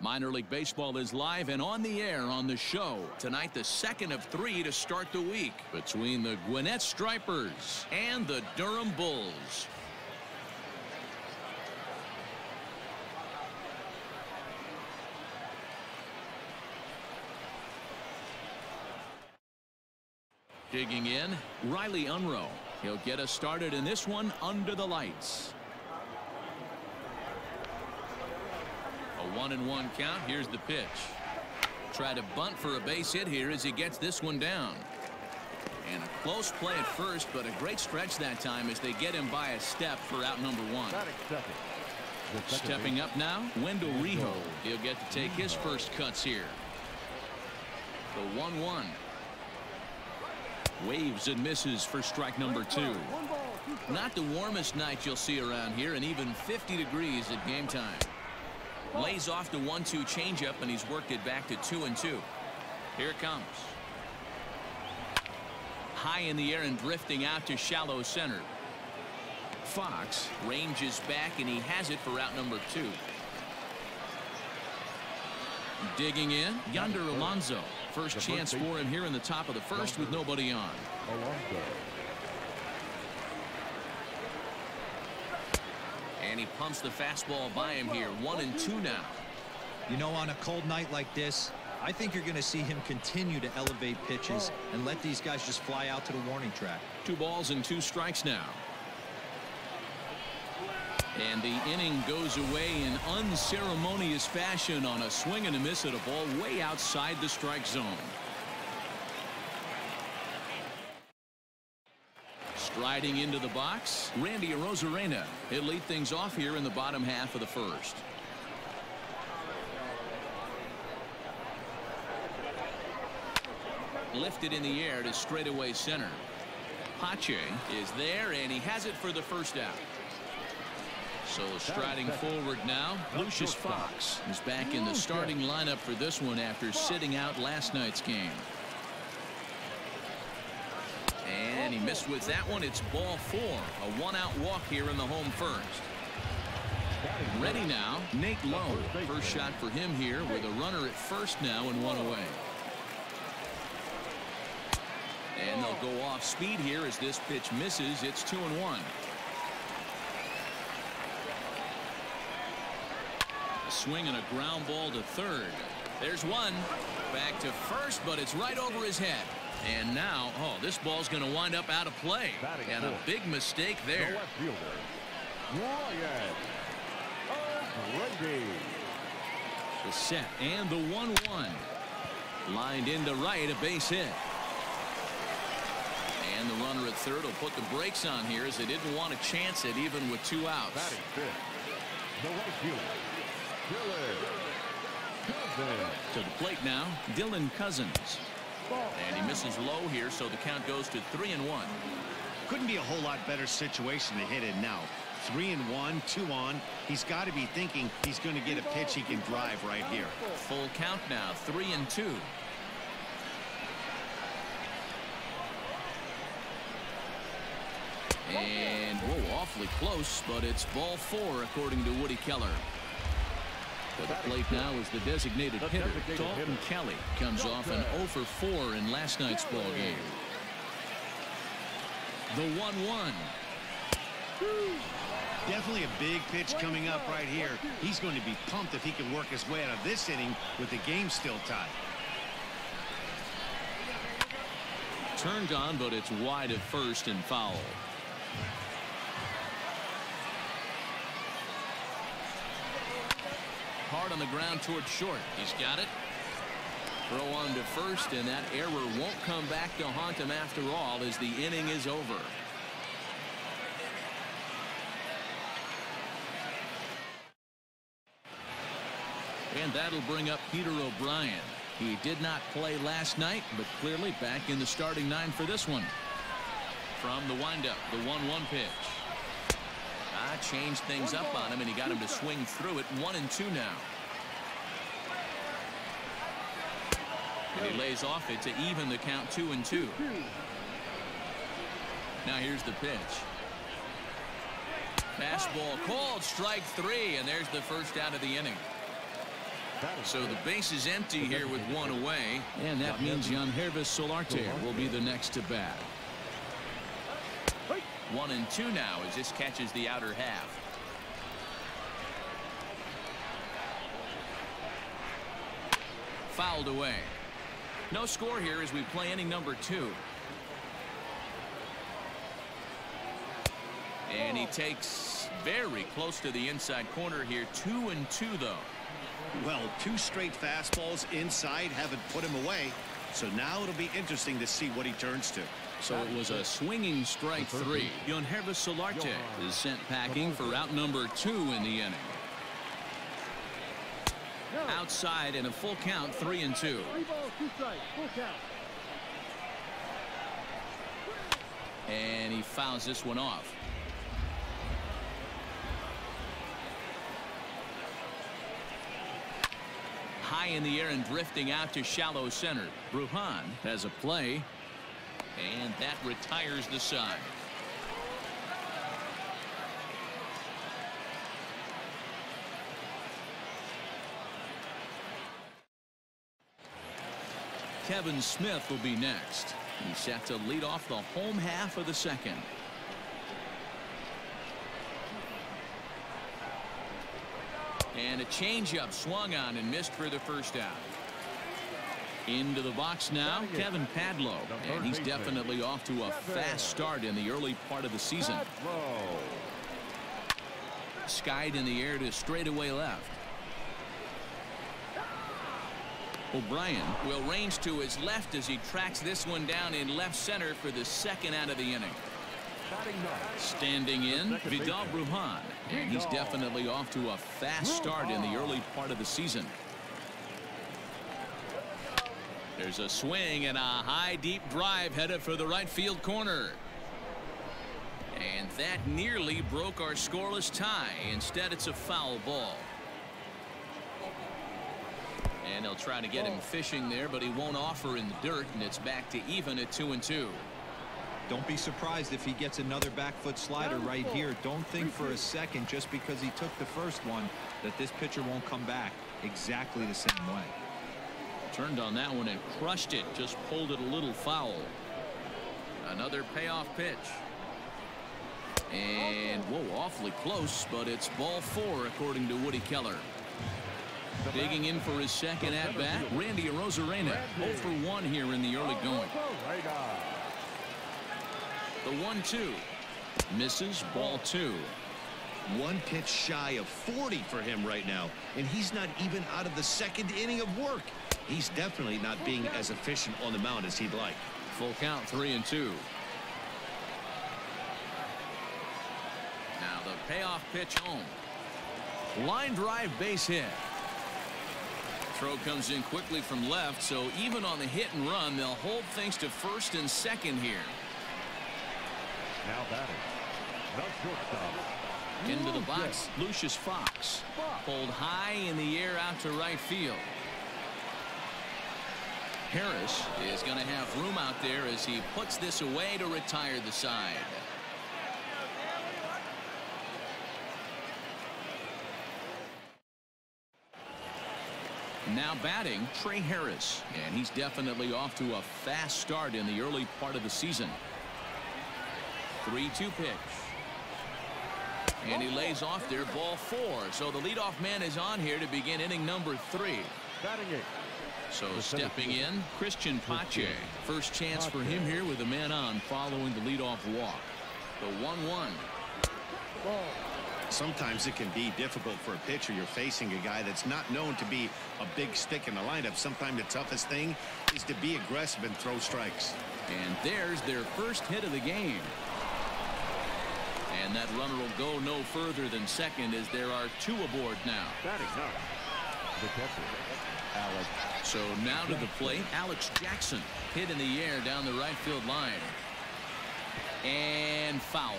Minor League Baseball is live and on the air on the show. Tonight, the second of three to start the week between the Gwinnett Stripers and the Durham Bulls. Digging in, Riley Unruh. He'll get us started in this one under the lights. A one and one count. Here's the pitch. Try to bunt for a base hit here as he gets this one down. And a close play at first, but a great stretch that time as they get him by a step for out number one. Stepping up now, Wendell Rijo. He'll get to take his first cuts here. The 1-1. Waves and misses for strike number two. Not the warmest night you'll see around here, and even 50 degrees at game time. Lays off the 1-2 changeup, and he's worked it back to 2 and 2. Here it comes. High in the air and drifting out to shallow center. Fox ranges back, and he has it for route number two. Digging in, Yonder Alonso. First chance for him here in the top of the first with nobody on. And he pumps the fastball by him here. One and two now. You know, on a cold night like this, I think you're going to see him continue to elevate pitches and let these guys just fly out to the warning track. Two balls and two strikes now. And the inning goes away in unceremonious fashion on a swing and a miss at a ball way outside the strike zone. Striding into the box, Randy Arozarena. He'll lead things off here in the bottom half of the first. Lifted in the air to straightaway center. Pache is there, and he has it for the first out. So striding forward now, Lucius Fox is back in the starting lineup for this one after sitting out last night's game. And he missed with that one. It's ball four. A one-out walk here in the home first. Ready now, Nate Lowe. First shot for him here with a runner at first now and one away. And they'll go off speed here as this pitch misses. It's two and one. A swing and a ground ball to third. There's one. Back to first, but it's right over his head. And now, oh, this ball's going to wind up out of play. And a big mistake there. The set and the 1-1. Lined into right, a base hit. And the runner at third will put the brakes on here as they didn't want to chance it even with two outs. To the plate now, Dylan Cozens. And he misses low here, so the count goes to three and one. Couldn't be a whole lot better situation to hit in now. Three and one, two on. He's got to be thinking he's going to get a pitch he can drive right here. Full count now, three and two. And whoa, awfully close, but it's ball four according to Woody Keller. To the plate now is the designated hitter. Dalton Kelly comes off an 0 for 4 in last night's ball game. The 1-1. Definitely a big pitch coming up right here. He's going to be pumped if he can work his way out of this inning with the game still tied. Turned on, but it's wide at first and foul. Hard on the ground towards short. He's got it. Throw on to first, and that error won't come back to haunt him after all as the inning is over. And that'll bring up Peter O'Brien. He did not play last night, but clearly back in the starting nine for this one. From the windup, the 1-1 pitch. Ah, changed things up on him, and he got him to swing through it. One and two now. And he lays off it to even the count two and two. Now here's the pitch. Fastball called strike three, and there's the first out of the inning. So the base is empty here with one away. And that means Yangervis Solarte will be the next to bat. One and two now as this catches the outer half. Fouled away. No score here as we play inning number two. And he takes very close to the inside corner here. Two and two, though. Well, two straight fastballs inside haven't put him away. So now it'll be interesting to see what he turns to. So it was a swinging strike three. Yangervis Solarte is sent packing for out number two in the inning. Outside in a full count, three and two. And he fouls this one off. High in the air and drifting out to shallow center. Brujan has a play. And that retires the side. Kevin Smith will be next. He's set to lead off the home half of the second. And a changeup swung on and missed for the first out. Into the box now, Kevin Padlo. And he's definitely off to a fast start in the early part of the season. Skied in the air to straightaway left. O'Brien will range to his left as he tracks this one down in left center for the second out of the inning. Standing in, Vidal Bruján. And he's definitely off to a fast start in the early part of the season. There's a swing and a high deep drive headed for the right field corner. And that nearly broke our scoreless tie. Instead, it's a foul ball. And they'll try to get him fishing there, but he won't offer in the dirt, and it's back to even at two and two. Don't be surprised if he gets another back foot slider right here. Don't think for a second just because he took the first one that this pitcher won't come back exactly the same way. Turned on that one and crushed it. Just pulled it a little foul. Another payoff pitch. And, whoa, awfully close, but it's ball four, according to Woody Keller. Digging in for his second at-bat, Randy Arozarena. 0 for 1 here in the early going. The 1-2. Misses, ball two. One pitch shy of 40 for him right now, and he's not even out of the second inning of work. He's definitely not being as efficient on the mound as he'd like. Full count, three and two. Now the payoff pitch home. Line drive base hit. Throw comes in quickly from left, so even on the hit and run, they'll hold things to first and second here. Now batting. The shortstop. Into the box, Lucius Fox. Pulled high in the air out to right field. Harris is going to have room out there as he puts this away to retire the side. Now batting Trey Harris and he's definitely off to a fast start in the early part of the season. 3-2 pitch. And he lays off there ball four. So the leadoff man is on here to begin inning number three. So stepping in Cristian Pache. First chance for him here with a man on following the leadoff walk. The 1-1. Sometimes it can be difficult for a pitcher. You're facing a guy that's not known to be a big stick in the lineup. Sometimes the toughest thing is to be aggressive and throw strikes. And there's their first hit of the game. And that runner will go no further than second as there are two aboard now. Batting up. The catcher. Alex. So now to the plate, Alex Jackson hit in the air down the right field line. And foul.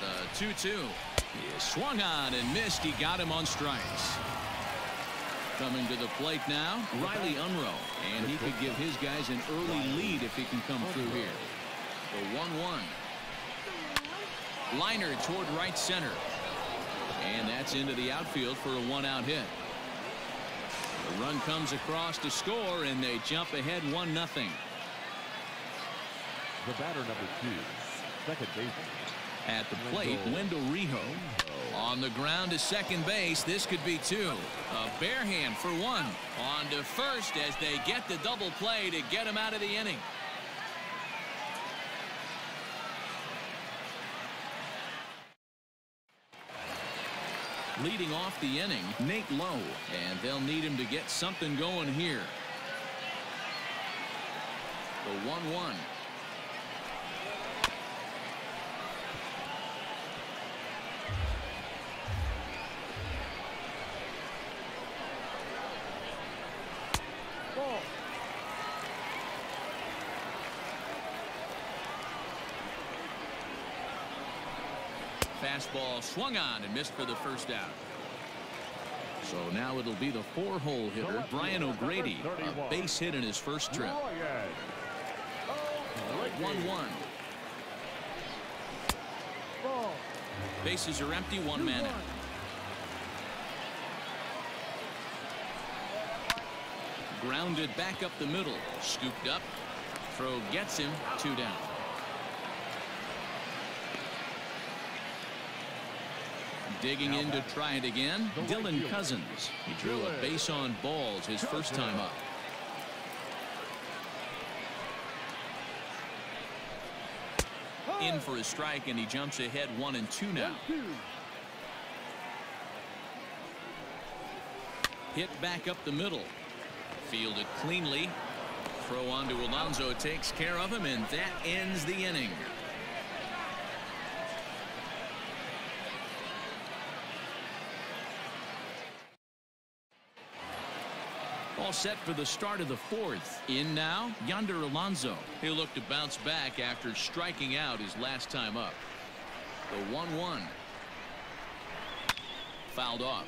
The 2-2 is swung on and missed. He got him on strikes. Coming to the plate now, Riley Unruh. And he could give his guys an early lead if he can come through here. The 1-1. Liner toward right center. And that's into the outfield for a one-out hit. The run comes across to score, and they jump ahead 1 nothing. The batter number two, second baseman. At the plate, Wendell Rijo. On the ground to second base. This could be two. A bare hand for one. On to first as they get the double play to get him out of the inning. Leading off the inning, Nate Lowe. And they'll need him to get something going here. The 1-1. Fastball swung on and missed for the first out. So now it'll be the four-hole hitter, Brian O'Grady. A base hit in his first trip. 1-1. Bases are empty, one man out. Grounded back up the middle. Scooped up. Throw gets him. Two down. Digging in to try it again. Dylan Cozens. He drew a base on balls his first time up. In for a strike, and he jumps ahead one and two now. Hit back up the middle. Fielded cleanly. Throw on to Alonso takes care of him, and that ends the inning. All set for the start of the fourth. In now, Yonder Alonso. He'll look to bounce back after striking out his last time up. The 1-1. Fouled off.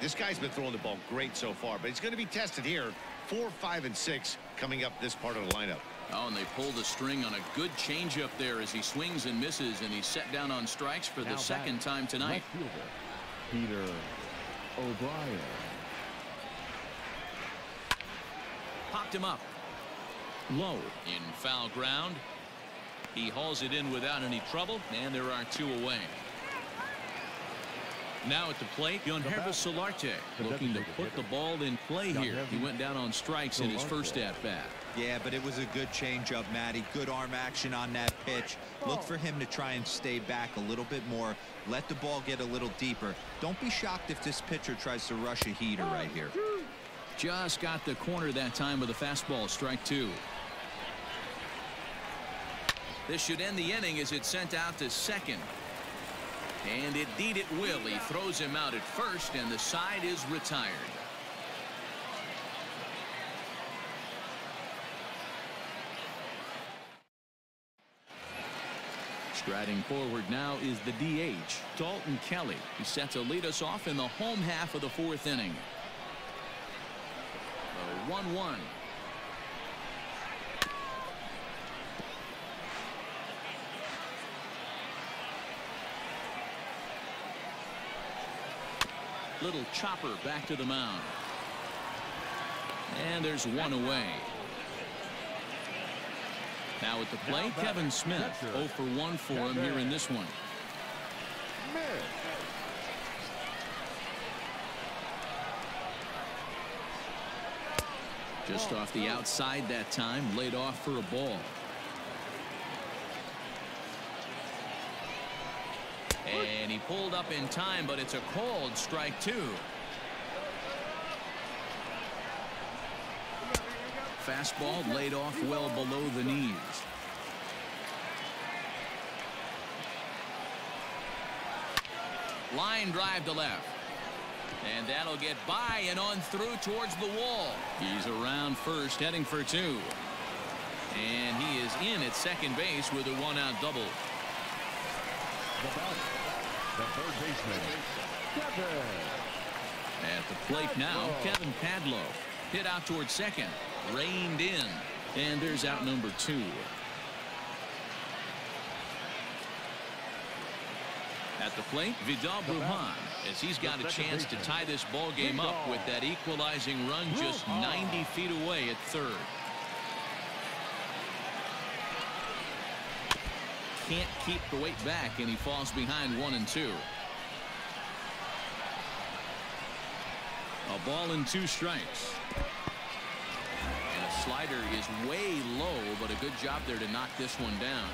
This guy's been throwing the ball great so far, but he's going to be tested here. Four, five, and six coming up this part of the lineup. Oh, and they pull the string on a good changeup there as he swings and misses, and he's set down on strikes for the second time tonight. Left fielder, Peter O'Brien. Popped him up. Low in foul ground. He hauls it in without any trouble, and there are two away. Now at the plate, Yangervis Solarte looking to put the ball in play here. He went down on strikes in his first at bat. Yeah, but it was a good changeup, Matty. Good arm action on that pitch. Look for him to try and stay back a little bit more. Let the ball get a little deeper. Don't be shocked if this pitcher tries to rush a heater right here. Just got the corner that time with a fastball, strike two. This should end the inning as it's sent out to second. And indeed it will. He throws him out at first, and the side is retired. Striding forward now is the DH, Dalton Kelly. He's set to lead us off in the home half of the fourth inning. The 1-1. Little chopper back to the mound. And there's one away. Now at the plate, Kevin Smith. 0 for 1 for him here in this one. Just off the outside that time, laid off for a ball. And he pulled up in time, but it's a cold strike two. Fastball laid off well below the knees. Line drive to left. And that'll get by and on through towards the wall. He's around first, heading for two. And he is in at second base with a one-out double. The third baseman, Kevin. At the plate now, Kevin Padlo. Hit out towards second. Reined in. And there's out number two. At the plate, Vidal Brujan, as he's got a chance to tie this ball game up with that equalizing run just 90 feet away at third. Can't keep the weight back, and he falls behind one and two. A ball and two strikes. And a slider is way low, but a good job there to knock this one down.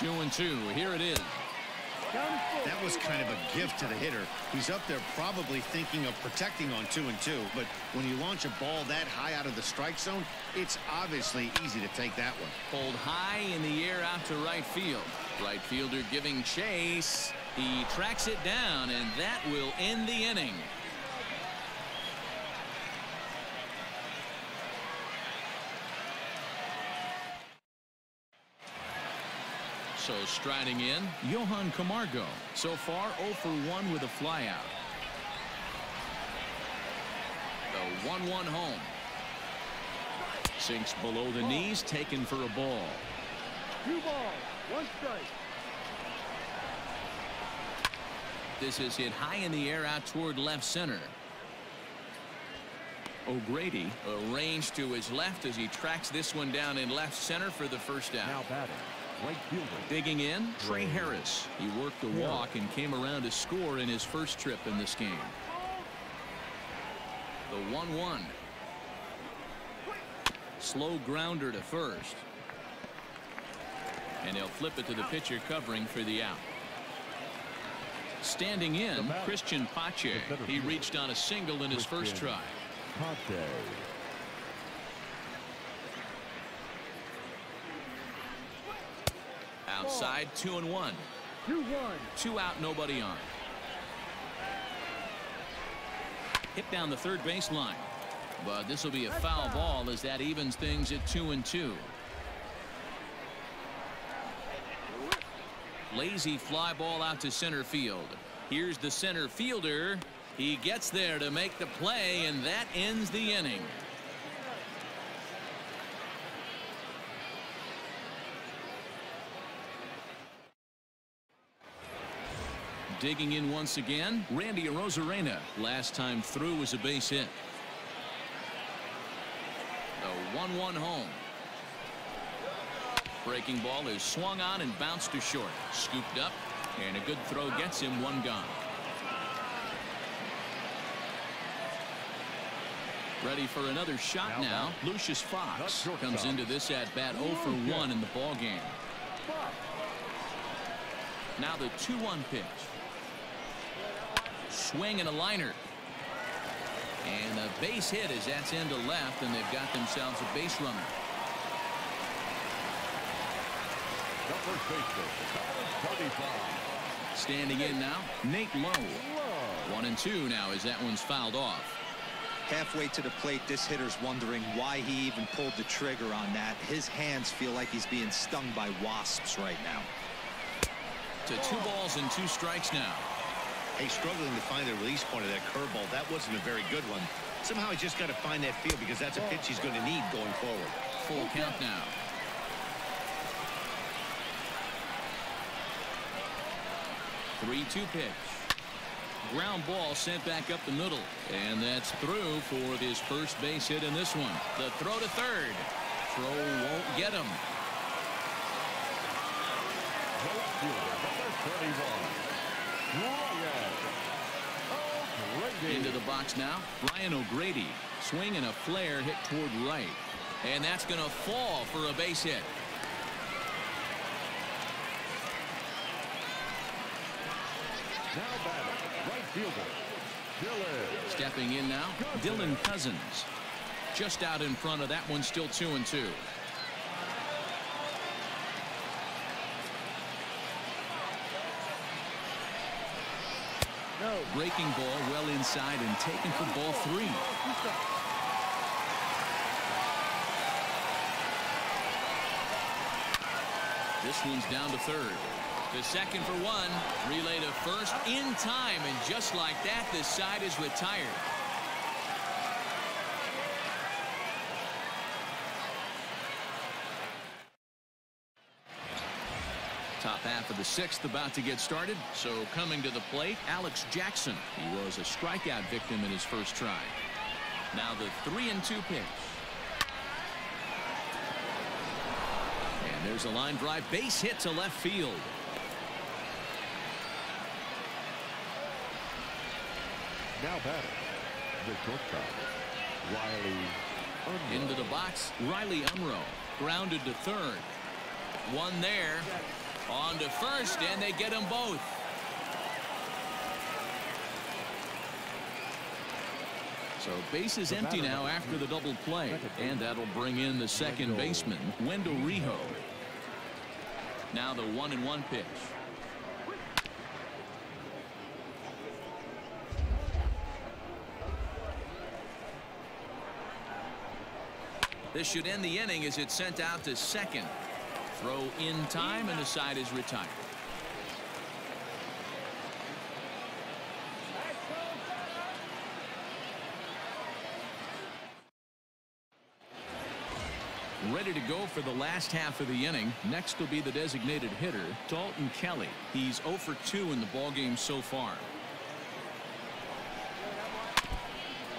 Two and two. Here it is. That was kind of a gift to the hitter. He's up there probably thinking of protecting on two and two, but when you launch a ball that high out of the strike zone, it's obviously easy to take that one. Pulled high in the air out to right field. Right fielder giving chase. He tracks it down, and that will end the inning. So striding in, Johan Camargo. So far 0 for 1 with a flyout. The 1-1 home. Sinks below the knees, taken for a ball. Two balls, one strike. This is hit high in the air out toward left center. O'Grady arranged to his left as he tracks this one down in left center for the first out. Now batting, right fielder. Digging in, Trey Harris. He worked a walk and came around to score in his first trip in this game. The 1-1. Slow grounder to first. And he'll flip it to the pitcher covering for the out. Standing in, Cristian Pache. He reached on a single in his first try. Conte. Outside, two and one. Two one. Two out, nobody on. Hit down the third baseline. But this will be a foul ball as that evens things at two and two. Lazy fly ball out to center field. Here's the center fielder. He gets there to make the play, and that ends the inning. Digging in once again, Randy Arozarena. Last time through was a base hit. The 1-1 home. Breaking ball is swung on and bounced to short. Scooped up, and a good throw gets him one gone. Ready for another shot now. Lucius Fox comes into this at bat 0 for 1 in the ball game. Now the 2-1 pitch. Swing and a liner. And a base hit as that's into left, and they've got themselves a base runner. The first baseman, 35. Standing in now, Nate Lowe. One and two now as that one's fouled off. Halfway to the plate, this hitter's wondering why he even pulled the trigger on that. His hands feel like he's being stung by wasps right now. To two balls and two strikes now. Hey, struggling to find the release point of that curveball. That wasn't a very good one. Somehow he's just got to find that feel because that's a pitch he's going to need going forward. Full count now. Three-two pitch. Ground ball sent back up the middle. And that's through for his first base hit in this one. The throw to third. Throw won't get him. Into the box now, Brian O'Grady. Swing and a flare hit toward right. And that's going to fall for a base hit. Now right fielder, Dylan. Stepping in now, Dylan Cozens. Just out in front of that one, still 2 and 2. Breaking ball well inside and taken for ball three. This one's down to third. The second for one. Relay to first in time, and just like that, this side is retired. Top half of the sixth about to get started. So coming to the plate, Alex Jackson. He was a strikeout victim in his first try. Now the three and two pitch. And there's a line drive base hit to left field. Now batting, the shortstop, Riley Unruh. Into the box, Riley Unruh. Grounded to third. One there. On to first, and they get them both. So base is empty now after the double play. And that'll bring in the second baseman, Wendell Rijo. Now the one and one pitch. This should end the inning as it's sent out to second. Throw in time and the side is retired. Ready to go for the last half of the inning. Next will be the designated hitter, Dalton Kelly. He's 0 for 2 in the ballgame so far.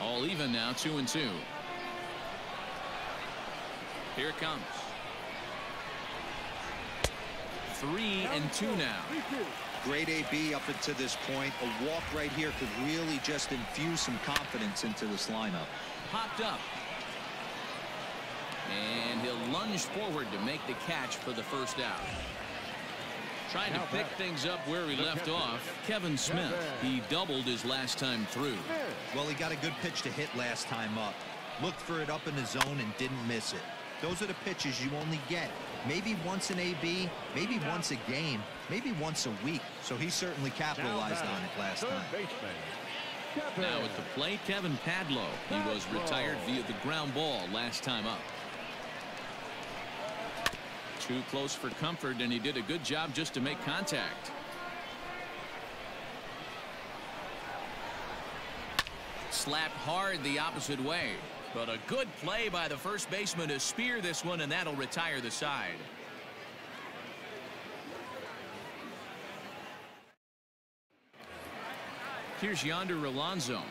All even now, 2 and 2. Here it comes. Three and two now. Great AB up until this point. A walk right here could really just infuse some confidence into this lineup. Popped up. And he'll lunge forward to make the catch for the first out. Trying to pick things up where he left off. Kevin Smith. He doubled his last time through. Well, he got a good pitch to hit last time up. Looked for it up in the zone and didn't miss it. Those are the pitches you only get. Maybe once an AB, maybe once a game, maybe once a week. So he certainly capitalized on it last time. Now at the play, Kevin Padlo. He was retired via the ground ball last time up. Too close for comfort, and he did a good job just to make contact. Slapped hard the opposite way. But a good play by the first baseman to spear this one, and that'll retire the side. Here's Yonder Alonso.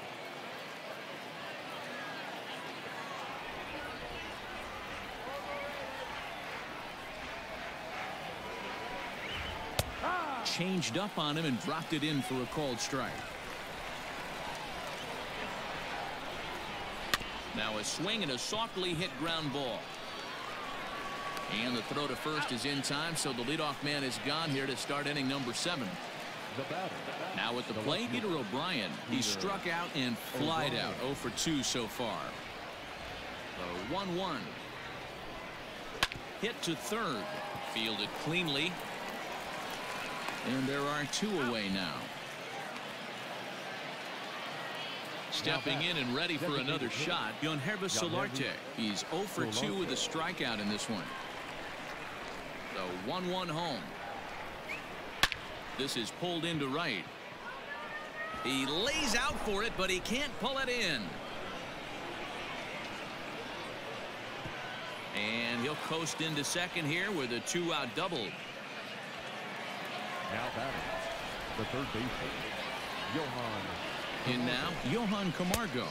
Changed up on him and dropped it in for a called strike. Now a swing and a softly hit ground ball. And the throw to first is in time, so the leadoff man is gone here to start inning number seven. Now at the plate, Peter O'Brien. He struck out and flied out 0 for 2 so far. The 1 1. Hit to third. Fielded cleanly. And there are two away now. Stepping in and ready for another shot, Yangervis Solarte. He's 0 for 2 with a strikeout in this one. The 1-1 home. This is pulled into right. He lays out for it, but he can't pull it in. And he'll coast into second here with a two-out double. Now batting, the third baseman, Johan in now, Johan Camargo.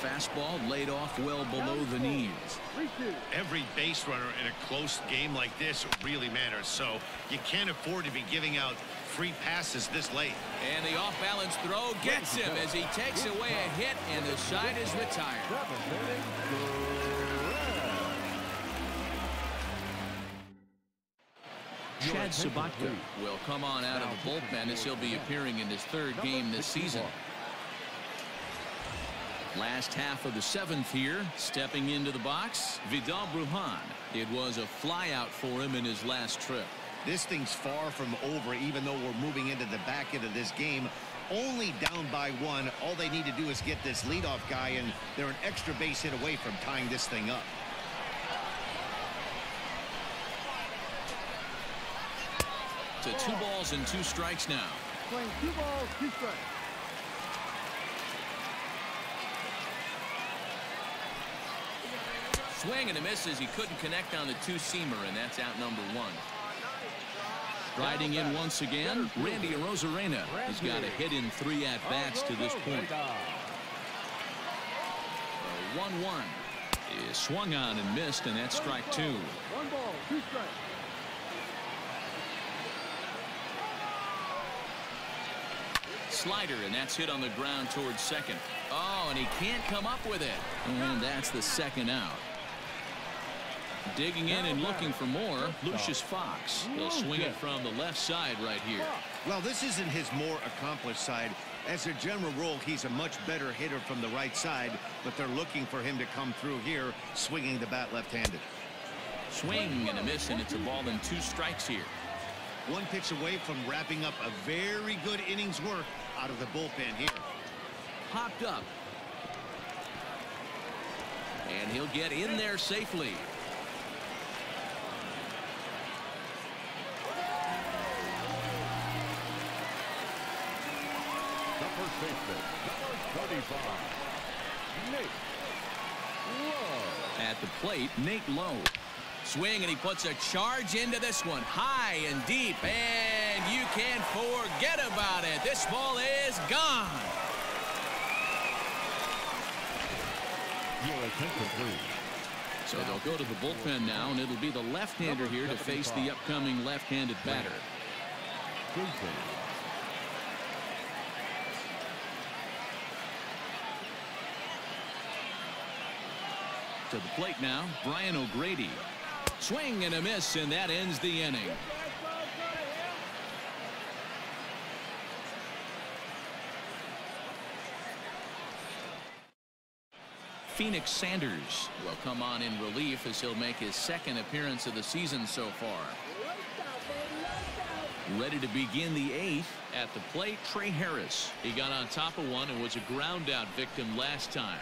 Fastball laid off well below the knees. Every base runner in a close game like this really matters, so you can't afford to be giving out free passes this late. And the off-balance throw gets him as he takes away a hit, and the side is retired. Chad will come on out of the bullpen as he'll be appearing in his third game this season. Last half of the seventh here, stepping into the box, Vidal Brujan. It was a flyout for him in his last trip. This thing's far from over, even though we're moving into the back end of this game. Only down by one. All they need to do is get this leadoff guy, and they're an extra base hit away from tying this thing up. To two balls and two strikes now. Playing two balls, two strikes. Swing and a miss as he couldn't connect on the two-seamer, and that's out number one. Riding in once again, Randy Arozarena. He's got a hit in three at-bats to this point. The 1-1 is swung on and missed, and that's strike two. One ball, two strikes. Slider, and that's hit on the ground towards second. Oh, and he can't come up with it. And that's the second out. Digging in and looking for more, Lucius Fox. He'll swing it from the left side right here. Well, this isn't his more accomplished side. As a general rule, he's a much better hitter from the right side, but they're looking for him to come through here, swinging the bat left-handed. Swing and a miss, and it's a ball and two strikes here. One pitch away from wrapping up a very good innings work out of the bullpen here. Popped up. And he'll get in there safely. The first baseman, number 35, Nate Lowe. At the plate, Nate Lowe. Swing, and he puts a charge into this one. High and deep, and you can forget about it. This ball is gone. Your attention, please. So they'll go to the bullpen now, and it'll be the left-hander here to face the upcoming left-handed batter. To the plate now, Brian O'Grady. Swing and a miss, and that ends the inning. Phoenix Sanders will come on in relief as he'll make his second appearance of the season so far. Ready to begin the eighth at the plate, Trey Harris. He got on top of one and was a ground out victim last time.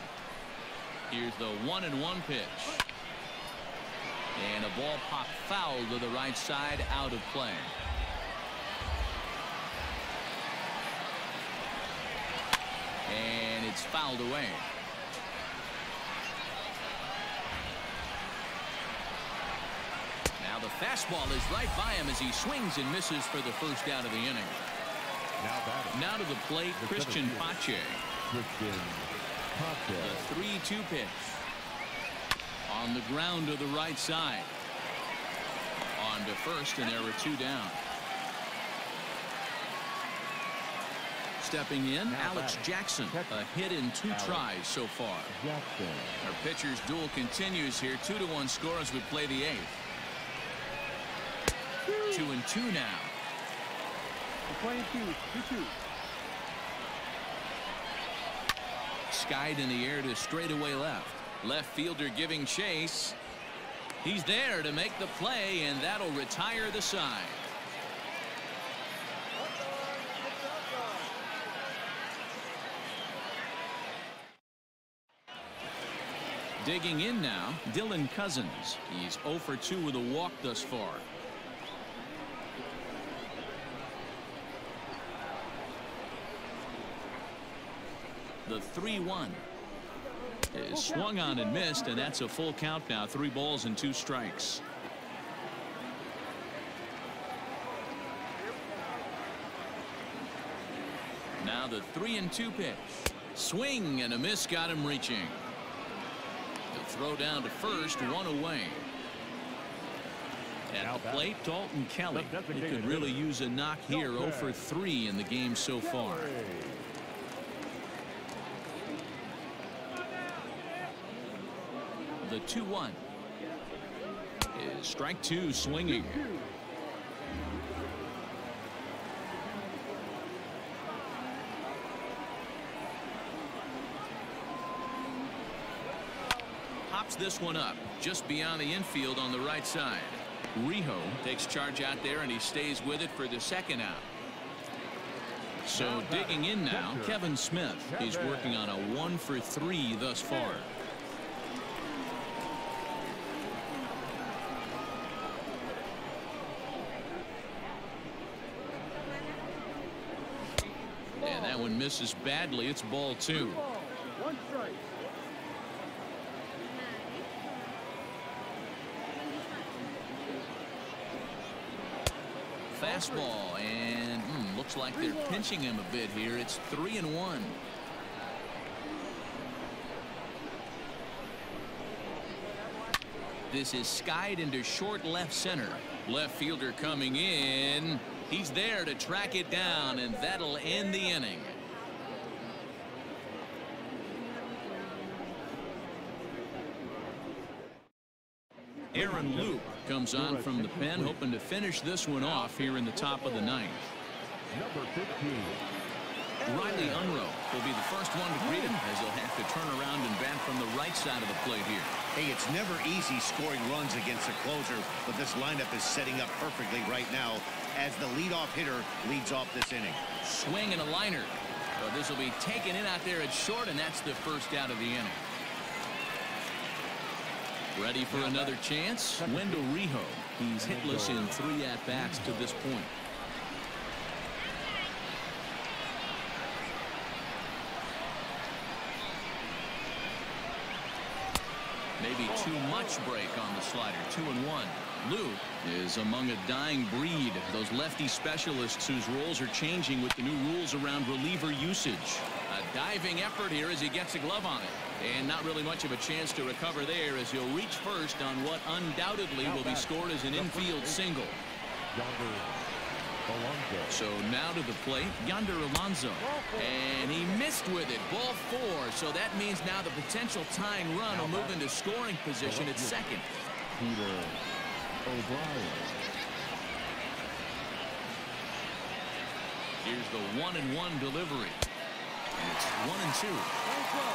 Here's the one and one pitch. And a ball popped foul to the right side out of play. And it's fouled away. The fastball is right by him as he swings and misses for the first out of the inning. now batting. Now to the plate, The Cristian Pache. Christian The 3-2 pitch. On the ground to the right side. On to first, and there were two down. Stepping in, Now Alex batting. Jackson. A hit in two Alex. tries so far. Jackson. Our pitcher's duel continues here. Two to one score as we play the eighth. Two and two now. Skied in the air to straightaway left. Left fielder giving chase. He's there to make the play, and that'll retire the side. Digging in now, Dylan Cozens. He's 0 for 2 with a walk thus far. The 3-1 is uh, swung on and missed, and that's a full count now. Three balls and two strikes. Now the 3 and 2 pitch. Swing and a miss got him reaching. The throw down to first, one away. At the plate, Dalton Kelly. He could really use a knock here. 0 for 3 in the game so far. The 2-1 is strike two swinging. Pops this one up just beyond the infield on the right side. Rijo takes charge out there and he stays with it for the second out. So digging in now, Kevin Smith. He's working on a one for three thus far. And that one misses badly. It's ball two. Ball, fastball, and hmm, looks like they're pinching him a bit here. It's three and one. This is skied into short left center. Left fielder coming in. He's there to track it down, and that'll end the inning. Aaron Loup comes on from the pen, hoping to finish this one off here in the top of the ninth. Number 15. Riley Unruh will be the first one to greet him as he'll have to turn around and bat from the right side of the plate here. Hey, it's never easy scoring runs against a closer, but this lineup is setting up perfectly right now as the leadoff hitter leads off this inning. Swing and a liner. This will be taken in out there at short, and that's the first out of the inning. Ready for another chance? Wendell Rijo. He's hitless in three at-bats to this point. Maybe too much break on the slider. Two and one. Loup is among a dying breed. Those lefty specialists whose roles are changing with the new rules around reliever usage. A diving effort here as he gets a glove on it. And not really much of a chance to recover there as he'll reach first on what undoubtedly will be scored as an infield single. So now to the plate, Yonder Alonso. And he missed with it. Ball four. So that means now the potential tying run will move into scoring position at second. Peter O'Brien. Here's the one and one delivery. And it's one and two.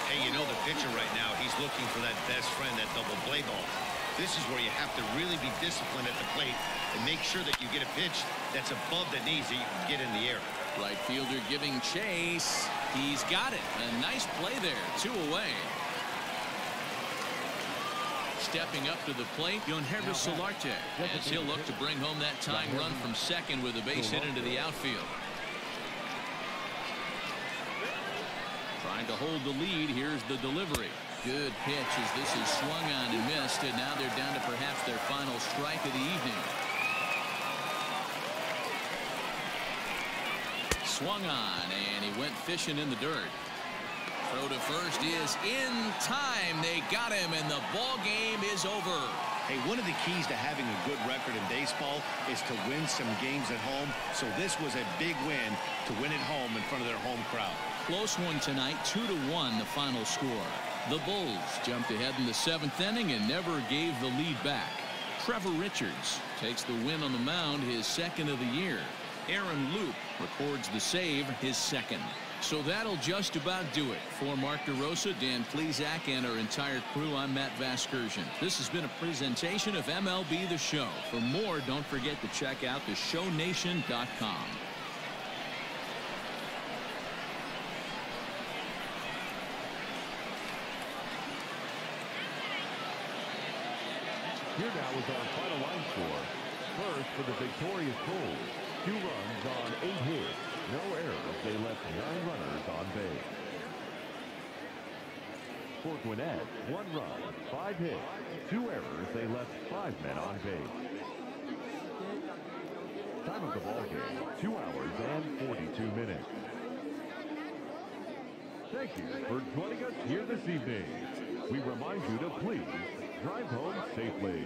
Hey, you know the pitcher right now, he's looking for that best friend, that double play ball. This is where you have to really be disciplined at the plate and make sure that you get a pitch that's above the knees that you can get in the air. Right fielder giving chase. He's got it. A nice play there. Two away. Stepping up to the plate, Yangervis Solarte, as he'll look to bring home that tying run from second with a base hit into the outfield. Trying to hold the lead. Here's the delivery. Good pitch as this is swung on and missed, and now they're down to perhaps their final strike of the evening. Swung on, and he went fishing in the dirt. Throw to first is in time. They got him, and the ball game is over. Hey, one of the keys to having a good record in baseball is to win some games at home. So this was a big win to win at home in front of their home crowd. Close one tonight, two to one, the final score. The Bulls jumped ahead in the seventh inning and never gave the lead back. Trevor Richards takes the win on the mound, his second of the year. Aaron Loup records the save, his second. So that'll just about do it. For Mark DeRosa, Dan Plesac, and our entire crew, I'm Matt Vasgersian. This has been a presentation of MLB The Show. For more, don't forget to check out theshownation.com. Here now is our final line score. First for the victorious Bulls. Two runs on eight hits. No errors. They left nine runners on base. For Gwinnett, one run, five hits, two errors. They left five men on base. Time of the ball game, two hours and 42 minutes. Thank you for joining us here this evening. We remind you to please drive home safely.